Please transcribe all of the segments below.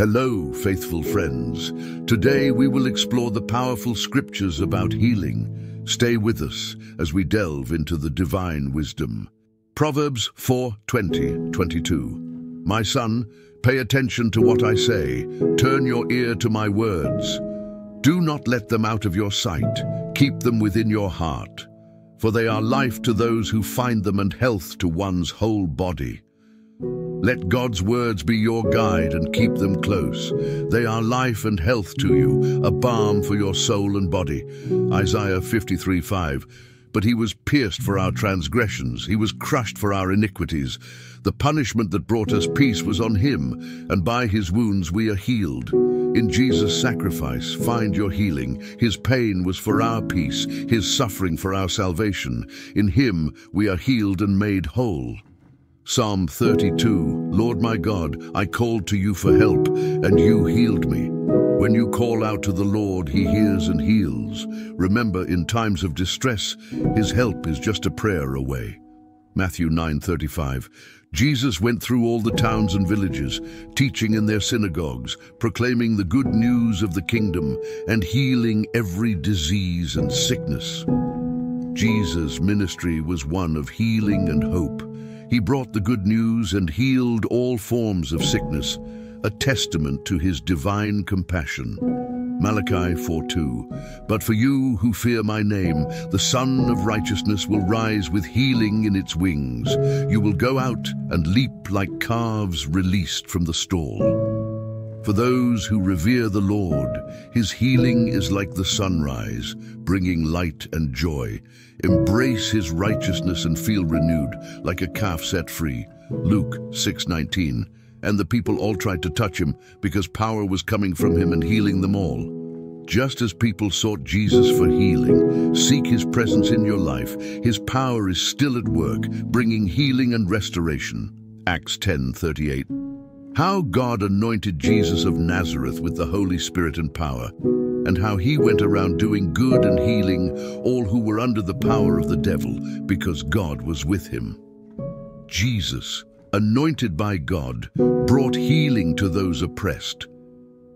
Hello, faithful friends. Today we will explore the powerful scriptures about healing. Stay with us as we delve into the divine wisdom. Proverbs 4, 20, 22. My son, pay attention to what I say. Turn your ear to my words. Do not let them out of your sight. Keep them within your heart. For they are life to those who find them and health to one's whole body. Let God's words be your guide and keep them close. They are life and health to you, a balm for your soul and body. Isaiah 53:5. But he was pierced for our transgressions, he was crushed for our iniquities. The punishment that brought us peace was on him, and by his wounds we are healed. In Jesus' sacrifice, find your healing. His pain was for our peace, his suffering for our salvation. In him we are healed and made whole. Psalm 32, Lord my God, I called to you for help, and you healed me. When you call out to the Lord, he hears and heals. Remember, in times of distress, his help is just a prayer away. Matthew 9:35. Jesus went through all the towns and villages, teaching in their synagogues, proclaiming the good news of the kingdom, and healing every disease and sickness. Jesus' ministry was one of healing and hope. He brought the good news and healed all forms of sickness, a testament to his divine compassion. Malachi 4:2 But for you who fear my name, the Sun of Righteousness will rise with healing in its wings. You will go out and leap like calves released from the stall. For those who revere the Lord, his healing is like the sunrise, bringing light and joy. Embrace his righteousness and feel renewed, like a calf set free. Luke 6:19. And the people all tried to touch him because power was coming from him and healing them all. Just as people sought Jesus for healing, seek his presence in your life. His power is still at work, bringing healing and restoration. Acts 10:38. How God anointed Jesus of Nazareth with the Holy Spirit and power, and how he went around doing good and healing all who were under the power of the devil, because God was with him. Jesus, anointed by God, brought healing to those oppressed.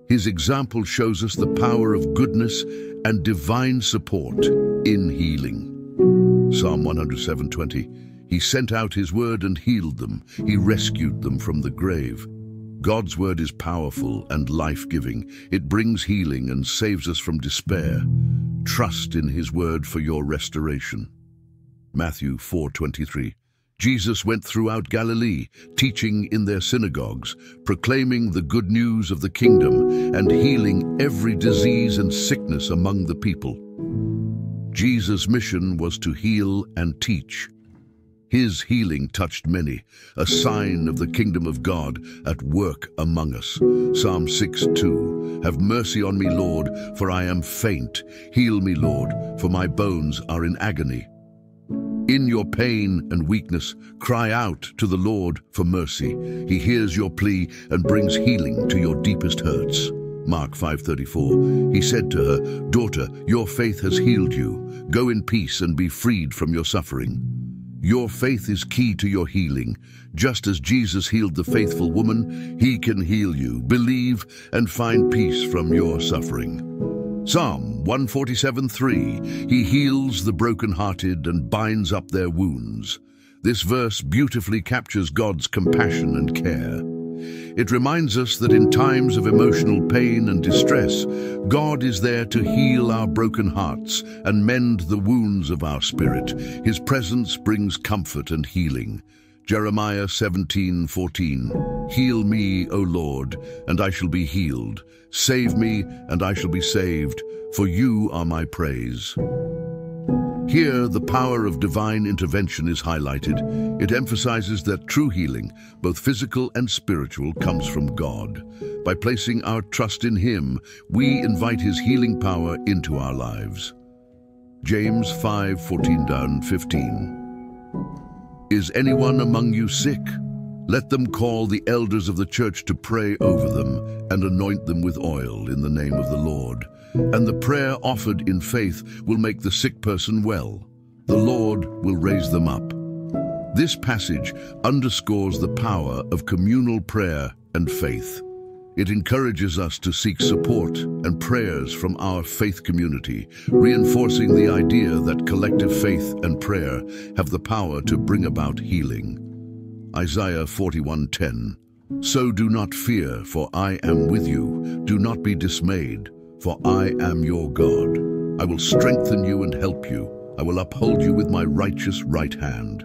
His example shows us the power of goodness and divine support in healing. Psalm 107:20. He sent out his word and healed them. He rescued them from the grave. God's word is powerful and life-giving. It brings healing and saves us from despair. Trust in his word for your restoration. Matthew 4:23. Jesus went throughout Galilee, teaching in their synagogues, proclaiming the good news of the kingdom and healing every disease and sickness among the people. Jesus' mission was to heal and teach. His healing touched many, a sign of the kingdom of God at work among us. Psalm 6:2. Have mercy on me, Lord, for I am faint. Heal me, Lord, for my bones are in agony. In your pain and weakness, cry out to the Lord for mercy. He hears your plea and brings healing to your deepest hurts. Mark 5:34. He said to her, "Daughter, your faith has healed you. Go in peace and be freed from your suffering." Your faith is key to your healing. Just as Jesus healed the faithful woman, he can heal you. Believe and find peace from your suffering. Psalm 147:3 He heals the brokenhearted and binds up their wounds. This verse beautifully captures God's compassion and care. It reminds us that in times of emotional pain and distress, God is there to heal our broken hearts and mend the wounds of our spirit. His presence brings comfort and healing. Jeremiah 17:14 Heal me, O Lord, and I shall be healed. Save me, and I shall be saved, for you are my praise. Here, the power of divine intervention is highlighted. It emphasizes that true healing, both physical and spiritual, comes from God. By placing our trust in Him, we invite His healing power into our lives. James 5, 14 down 15. Is anyone among you sick? Let them call the elders of the church to pray over them and anoint them with oil in the name of the Lord. And the prayer offered in faith will make the sick person well. The Lord will raise them up. This passage underscores the power of communal prayer and faith. It encourages us to seek support and prayers from our faith community, reinforcing the idea that collective faith and prayer have the power to bring about healing. Isaiah 41:10 So do not fear, for I am with you. Do not be dismayed, for I am your God. I will strengthen you and help you. I will uphold you with my righteous right hand.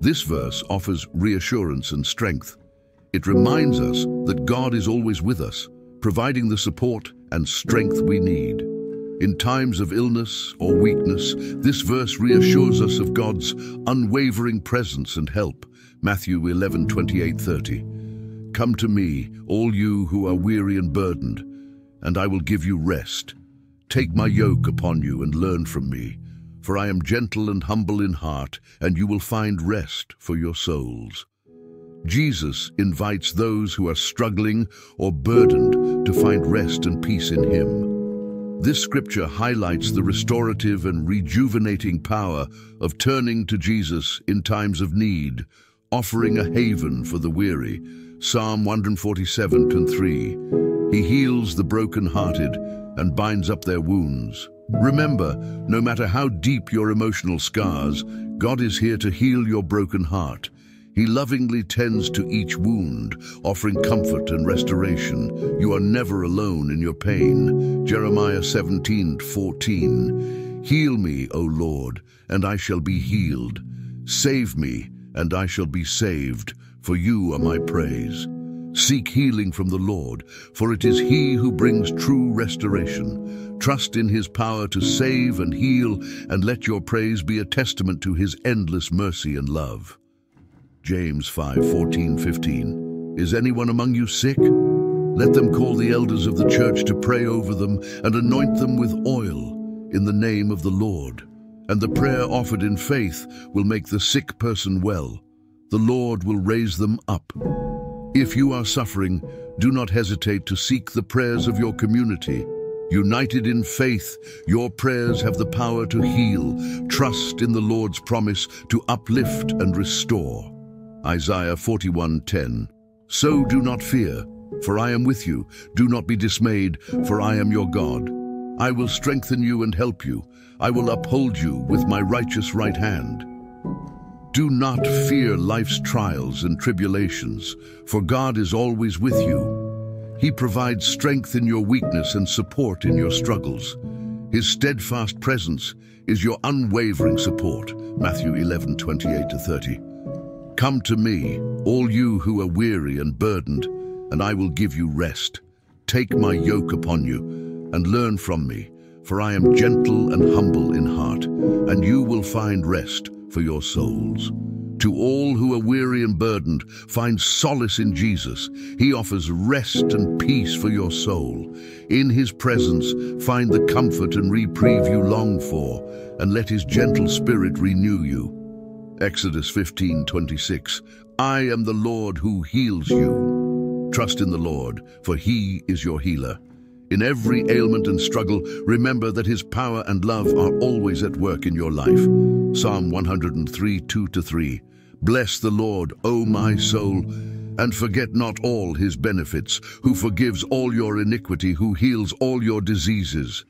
This verse offers reassurance and strength. It reminds us that God is always with us, providing the support and strength we need. In times of illness or weakness, this verse reassures us of God's unwavering presence and help. Matthew 11, 28, 30. Come to me, all you who are weary and burdened, and I will give you rest. Take my yoke upon you and learn from me, for I am gentle and humble in heart, and you will find rest for your souls. Jesus invites those who are struggling or burdened to find rest and peace in Him. This scripture highlights the restorative and rejuvenating power of turning to Jesus in times of need, offering a haven for the weary. Psalm 147 3. He heals the broken-hearted and binds up their wounds. Remember, no matter how deep your emotional scars, God is here to heal your broken heart. He lovingly tends to each wound, offering comfort and restoration. You are never alone in your pain. Jeremiah 17, 14. Heal me, O Lord, and I shall be healed. Save me, and I shall be saved, for you are my praise. Seek healing from the Lord, for it is He who brings true restoration. Trust in His power to save and heal, and let your praise be a testament to His endless mercy and love. James 5, 14, 15. Is anyone among you sick? Let them call the elders of the church to pray over them and anoint them with oil in the name of the Lord. And the prayer offered in faith will make the sick person well. The Lord will raise them up. If you are suffering, do not hesitate to seek the prayers of your community. United in faith, your prayers have the power to heal. Trust in the Lord's promise to uplift and restore. Isaiah 41:10. So do not fear, for I am with you. Do not be dismayed, for I am your God. I will strengthen you and help you. I will uphold you with my righteous right hand. Do not fear life's trials and tribulations, for God is always with you. He provides strength in your weakness and support in your struggles. His steadfast presence is your unwavering support. Matthew 11, 28 to 30. Come to me, all you who are weary and burdened, and I will give you rest. Take my yoke upon you, and learn from me, for I am gentle and humble in heart, and you will find rest for your souls. To all who are weary and burdened, find solace in Jesus. He offers rest and peace for your soul. In his presence, find the comfort and reprieve you long for, and let his gentle spirit renew you. Exodus 15:26. I am the Lord who heals you. Trust in the Lord, for he is your healer. In every ailment and struggle, remember that his power and love are always at work in your life. Psalm 103, 2-3. Bless the Lord, O my soul, and forget not all his benefits, who forgives all your iniquity, who heals all your diseases.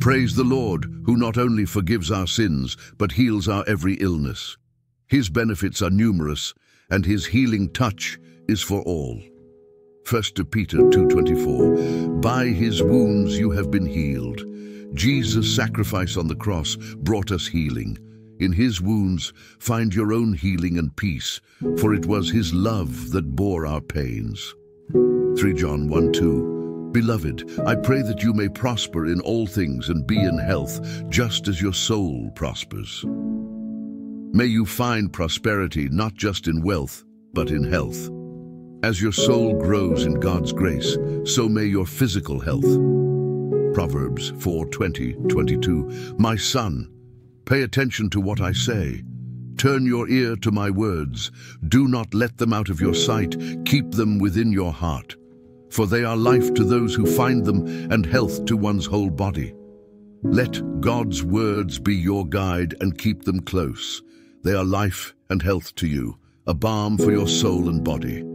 Praise the Lord, who not only forgives our sins, but heals our every illness. His benefits are numerous, and his healing touch is for all. 1 Peter 2.24 By his wounds you have been healed. Jesus' sacrifice on the cross brought us healing. In his wounds find your own healing and peace, for it was his love that bore our pains. 3 John 1 2 Beloved, I pray that you may prosper in all things and be in health, just as your soul prospers. May you find prosperity not just in wealth, but in health. As your soul grows in God's grace, so may your physical health. Proverbs 4:20, 22. My son, pay attention to what I say. Turn your ear to my words. Do not let them out of your sight. Keep them within your heart. For they are life to those who find them and health to one's whole body. Let God's words be your guide and keep them close. They are life and health to you, a balm for your soul and body.